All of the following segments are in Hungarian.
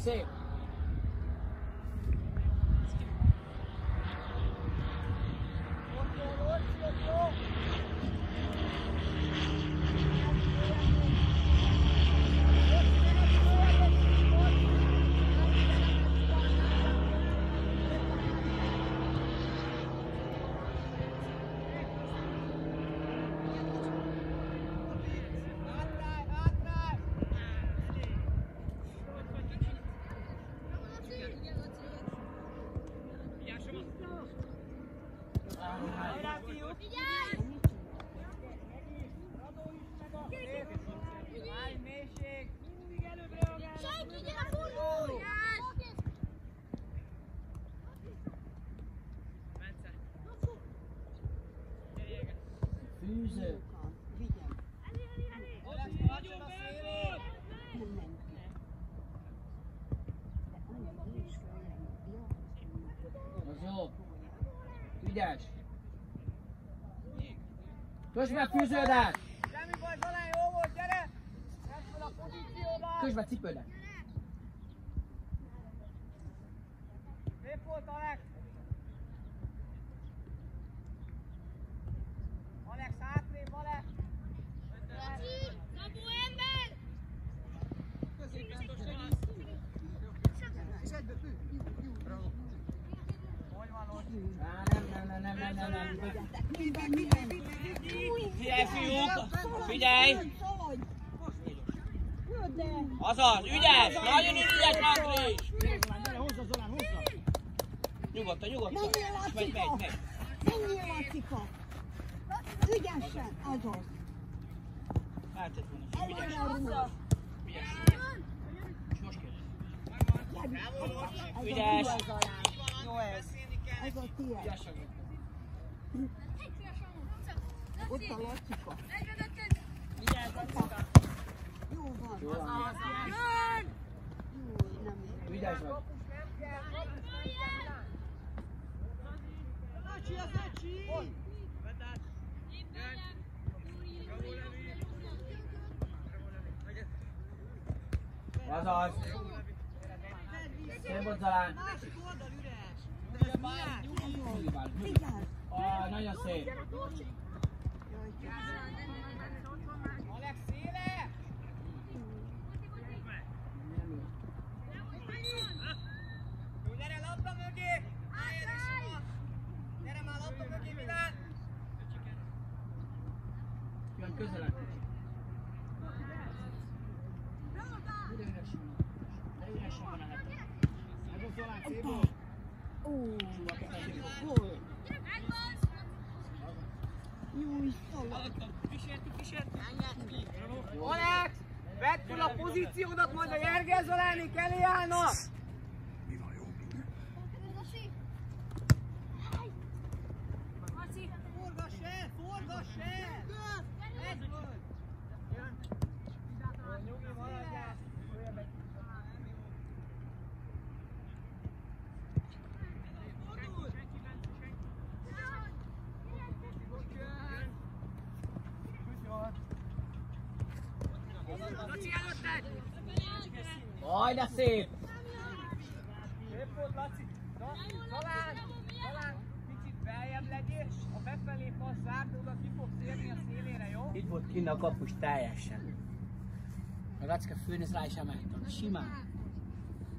Az szép. Senki, gyere, fordulj! Fűző. Az jó. Ügyes. Kösd meg fűződet! Semmi baj, Zalán, jó volt, gyere! Kösd meg cipődet! Szép volt, Alex! Alex, hátrébb, Alex! Laci, Szabó ember! Hogy van ott? Á, nem, nem, nem, nem, nem, nem, nem. Figyelj, fiúk! Figyelj! Azaz, ügyes! Nagyon ügyes, Andris! Gyere, hozza Zolán, hozza! Nyugodtan, nyugodtan! Menjél, Megy, megy, Lacika! megy! Menjél, Lacika! Ügyesen, azaz. Látod volna, hogy ügyes. Előre rúg. Ügyes. És most kérdez. Ez a Ügyes. tiéd, Zalán. Jó ez! Ez a tiéd. Ügyes vagy. Ott a Lacika. Jó van. Jó van. Jó, nem ér. Ügyes vagy. Öcsi, az öcsi! Azaz. Szép volt Zalán. Másik oldal üres! Nyilván. Vigyázz! Ah, nagyon szép. Jaj, Alex, Ó, Alex! Vedd fel a pozíciódat, majd a Jergel Zolánék elé állnak! Forgass el! Forgass el! Ez volt! Jön! Nyugi, maradjál! Jöjjön be. Aj, de szép. Szép volt, Laci! Na, Zalán! Zalán! Kicsit beljebb legyél, a befelé passz zárd, oda ki fogsz érni a szélére, jó? Itt volt kinn a kapus teljesen. A Lacka főnész rá is emeltem. Simán.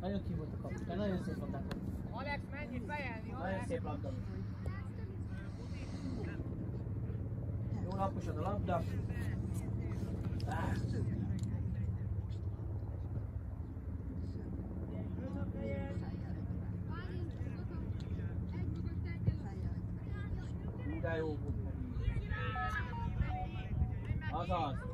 Nagyon ki volt a kapus, de nagyon szép labdát volt. Alex, menj fejelni, Nagyon Alex! szép labda. Jó laposod a labda. Hú, De jó volt. Azaz.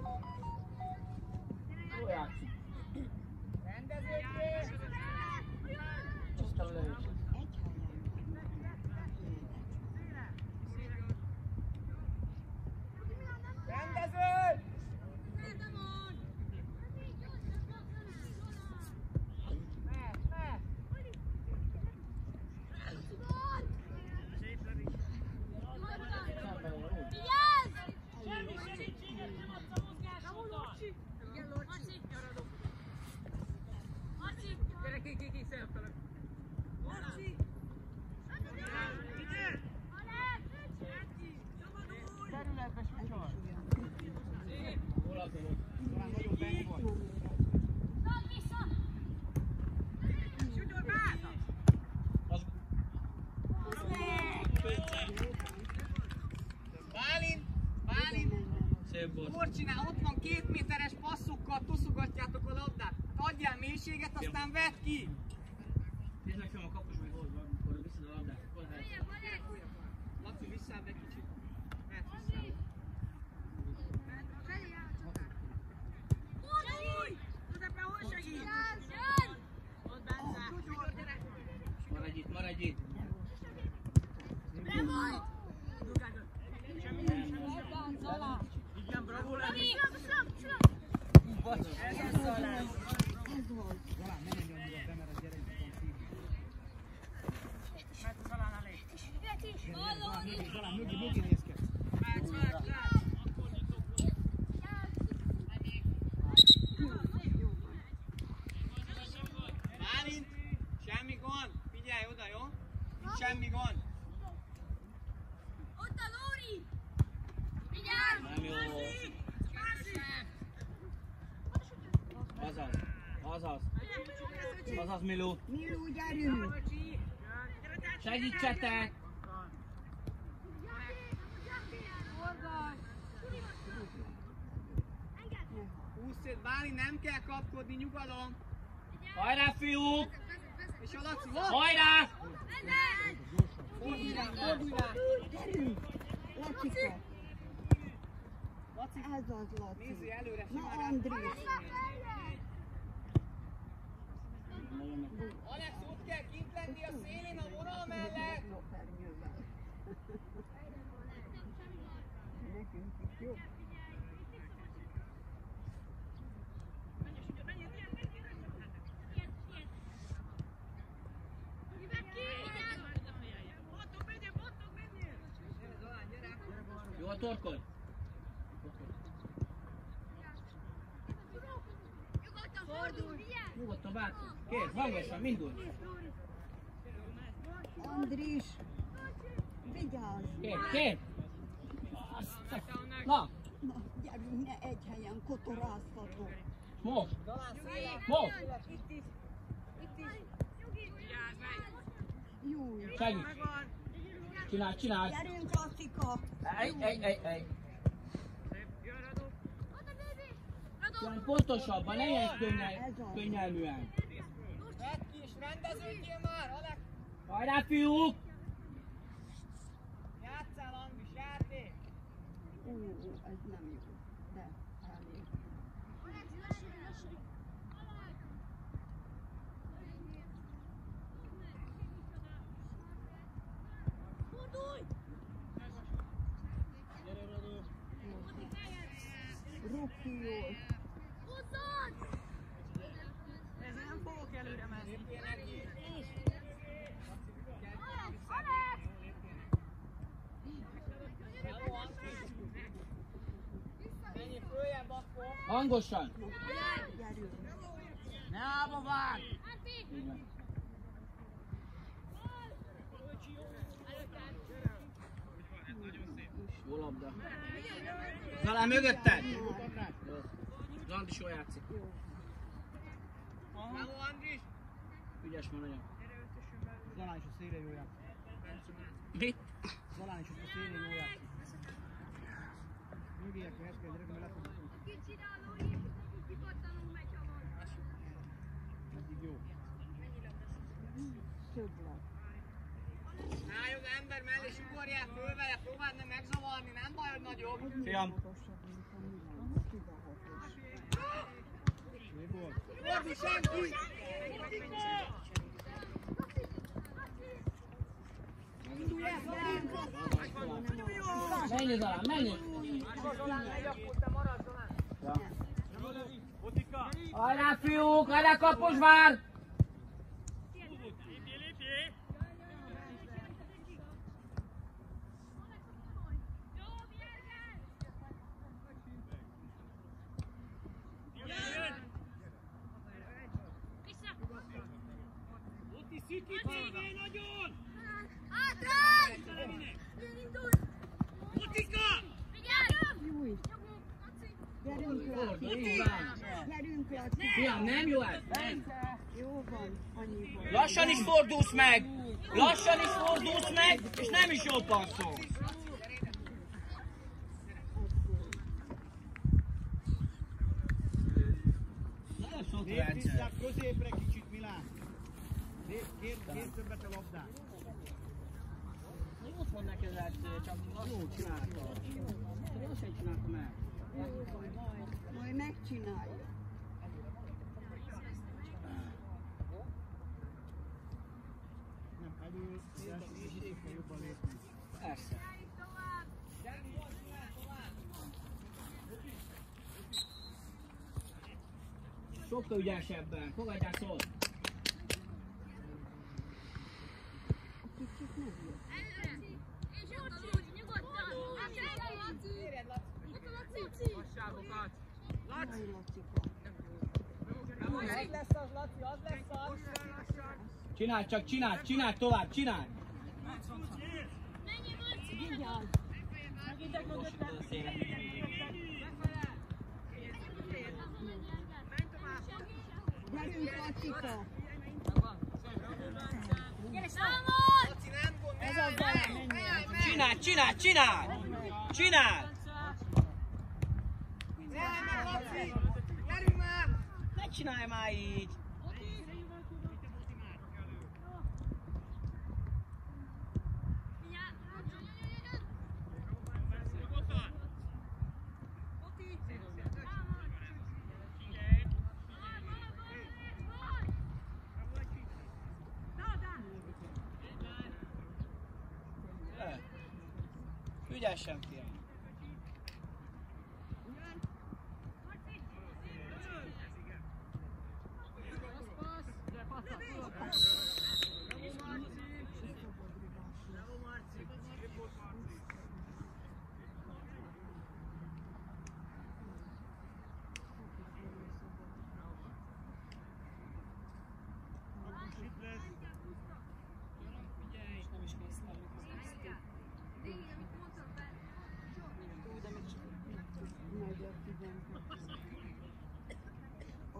Sport csinál, ott van két méteres passzokkal, toszogatjátok a labdát. Hát adjál mélységet, aztán vedd ki. Nézd meg fel a kapus meg hol van, amikor viszed a labdát. Laci, vissza egy kicsit. Mehet vissza. Maradj itt, maradj itt. Ez volt. Mehetsz, mehetsz, mehetsz. Bálint, semmi gond. Figyelj oda, jó? Nincs semmi gond. Nem jó. Azaz. Azaz. Azaz, Milu. Milu, gyerünk! Segítsetek! Húsz szét, Bálint, nem kell kapkodni, nyugalom. Hajrá, fiúk! És a Laci, hopp! Hajrá! Fordulj rá, fordulj rá. Gyerünk! Lacika! Laci, Ez az, Laci. nézzél előre, Na, simán rá. Andris! Alex, ott kell kint lenni a szélén, a vonal mellett. Nekünk is jó. Jó a torkod? Nyugodtan bátran. Kész, hangosan, mindúgy. Andris! Vigyázz! Kész, kész. Azt- Na, Na, gyerünk, ne egy helyen kotoráztatok. most, Talán szélen. most. Jó! Segíts. Csinálj, csinálj. Gyerünk, Lacika! Ej, ej, ej, ej. Csinálj pontosabban, ne ilyen könnyel, könnyelműen. Vedd ki és rendeződjél már, Alex. Hajrá, fiúk! Játsszál, Andris, játék. Ó, ez nem jó. De, elég. Ruki jól. Nem fogok előre menni. Lépjél neki. Hello, Andris. Menjél följebb akkor. Hangosan. Gyerünk. Ne ába vág. Így van. Jó labda. Talán mögötted. Jó. Zandi is jól játszik. Hello, Andris. Ügyes van nagyon. Zalán is a szélén jó játszik. Mit? Zalán is a szélén jó játszik. Nyugiek, ezt kell, gyerek, mert le fogunk Eddig jó. Több lett. Állj az ember mellé, és ugorjál föl vele, próbáld meg megzavarni, nem baj, hogy nagyobb. Fiam. Magasabb, mint a Milan. 16-os. Szép volt. Fordulj senki! Menj Zalán, menj! Zolán, megy, akkor te maradj, Zolán. Hajrá, fiúk! Hajrá, Kaposvár! Júj! Fiam, nem jó ez? Nem. Jó van, annyi van. Lassan is fordulsz meg! Lassan is fordulsz meg, és nem is jól passzolsz. Nézd tisztább középre kicsit, Milán. Kérd többet a labdát. Jót van neked, hát, csak azt csináltam. Én azt sem csináltam el. Majd megcsinálja. Nem, elő, jobban lépni. Persze. Sokkal ügyesebben, fogadják szól. Kicsit nem jó. És ott úgy, nyugodtan. Hát gyere, Laci. Érjed, Laci. Ott a Laci. Vasságokat. Laci. Jaj, Lacika. Az lesz az, Laci, az lesz az. Csinálj csak, csinálj, csinálj tovább, csinálj! Menj, Marci. Vigyázz! Gyerünk, Lacika! Gyere, Számol! Laci, nem gond, Ez az. Csinálj, csinálj, csinálj! Csinálj! Gyere meg, Laci. Gyerünk már. Ne csinálj már így!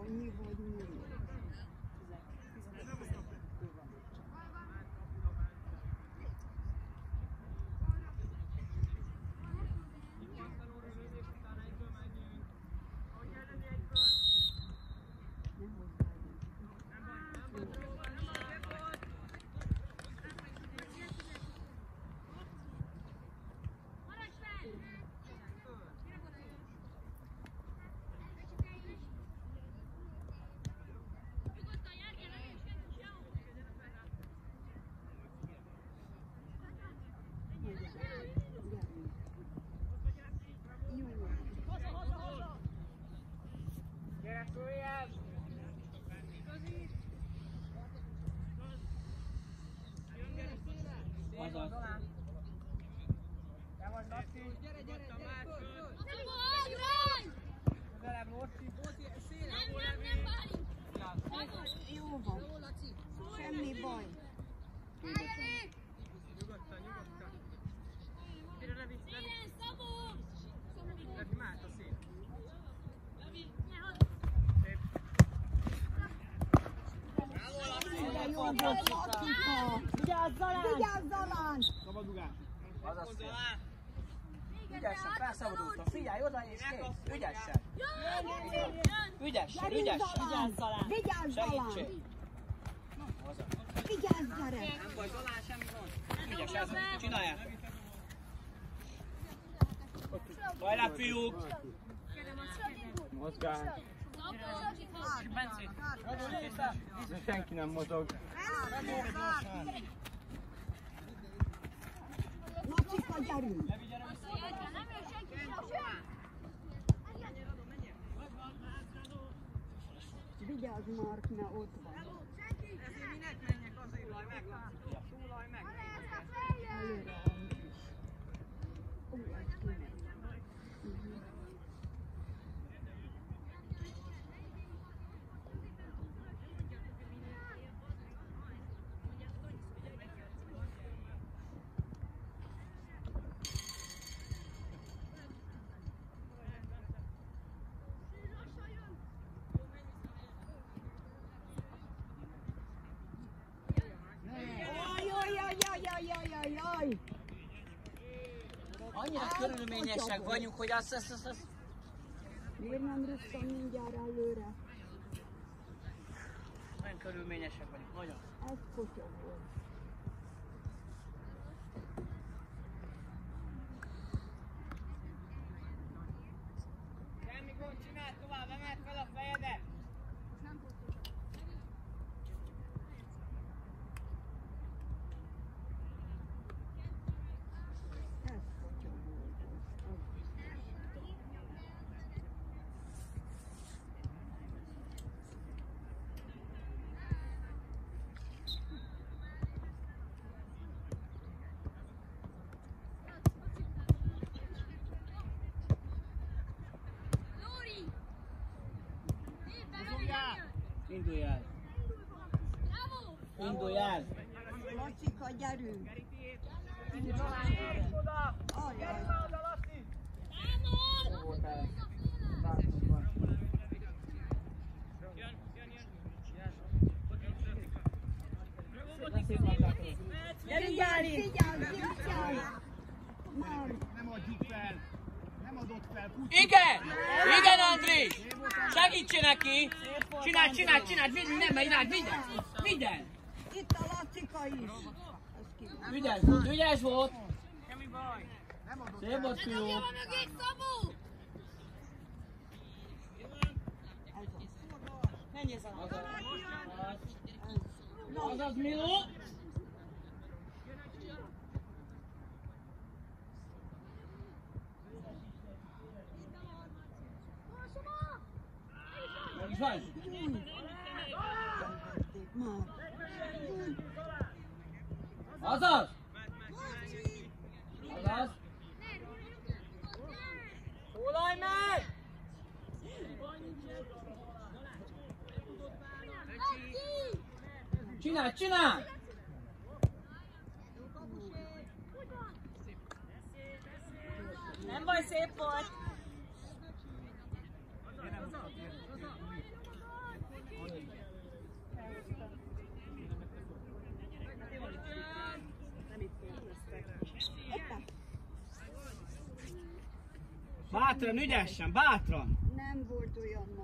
Annyi vagy nulla. Ne hozzád. Gyere, följebb. Azaz. Te vagy, Laci. Gyere, gyere, gyere. Közelebb, Lorci. Jó van. Semmi baj. Nyugodtan, nyugodtan. Gyere, Levi, Levi. Levi, mehet a szél. Szép. De jó volt, Lacika. Vigyázz, Zalán! Szabad ugás. Azaz. Ügyesen, felszabadultam. Figyelj oda és kész. Ügyesen. Ügyesen, Gyerünk, ügyesen. Zalán! Vigyázz, Zalán! Segítség. Vigyázz, gyere! Nem baj, Zolán, semmi gond. Ügyesen, csináljátok! Hajrá, fiúk! Mozgás. De senki nem mozog. Lacika, gyerünk! Vigyázz, Mark, körülményesek vagyunk, hogy azt, azt, azt, azt. Miért nem rúgtam mindjárt előre? Nagyon körülményesek vagyunk, nagyon. Ez kotyog volt. Indulj el. Bravo! Indulj el. Lacika, gyerünk! Oda! Ajaj! Gyere már oda, Laci! Vamos! Voltál. Bátorban. Szépen szép labdát. Figyelj, figyelj, figyelj! Nem, Nem adjuk fel. Nem adott fel. Kutya. Igen! Igen, Andris! Segítsen neki! Csináld, csináld, csináld! Vidd, nem el! Vidd el! itt a Lacika is! Ügyes volt, ügyes volt. Semmi baj! Szép volt, fiú. Szabó! Ez. Azaz, azaz Miló. Vagy? Azaz! Azaz! Szólalj meg! Csinálj, csinálj! Nem baj, szép volt. Bátran, ügyesen, bátran! Nem volt olyan.